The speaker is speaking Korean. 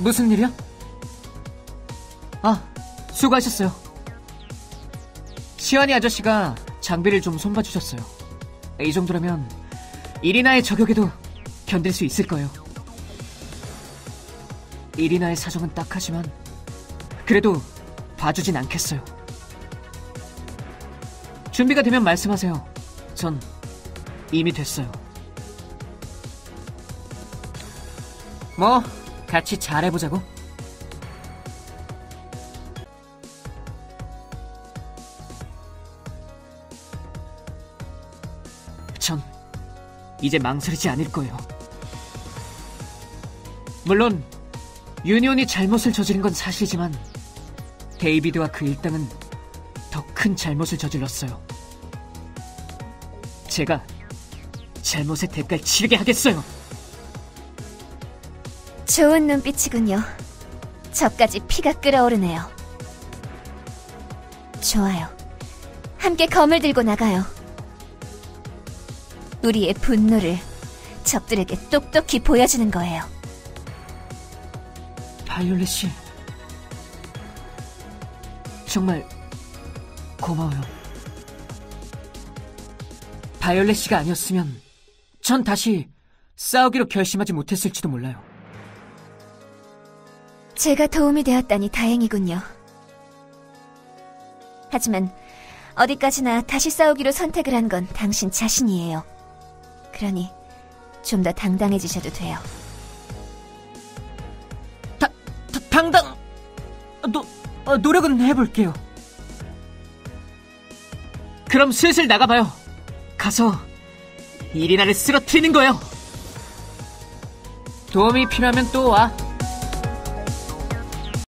무슨 일이야? 아, 수고하셨어요. 시환이 아저씨가 장비를 좀 손봐주셨어요. 이 정도라면 이리나의 저격에도 견딜 수 있을 거예요. 이리나의 사정은 딱하지만 그래도 봐주진 않겠어요. 준비가 되면 말씀하세요. 전 이미 됐어요. 뭐, 같이 잘해보자고. 전 이제 망설이지 않을 거예요. 물론 유니온이 잘못을 저지른 건 사실이지만 데이비드와 그 일당은 더 큰 잘못을 저질렀어요. 제가 잘못의 대가를 치르게 하겠어요. 좋은 눈빛이군요. 저까지 피가 끓어오르네요. 좋아요. 함께 검을 들고 나가요. 우리의 분노를 적들에게 똑똑히 보여주는 거예요. 바이올렛이 정말 고마워요. 바이올렛이가 아니었으면 전 다시 싸우기로 결심하지 못했을지도 몰라요. 제가 도움이 되었다니 다행이군요. 하지만 어디까지나 다시 싸우기로 선택을 한 건 당신 자신이에요. 그러니 좀 더 당당해지셔도 돼요. 다, 다- 당당 노, 어, 노력은 해볼게요. 그럼 슬슬 나가봐요. 가서 이리나를 쓰러뜨리는 거요. 도움이 필요하면 또 와.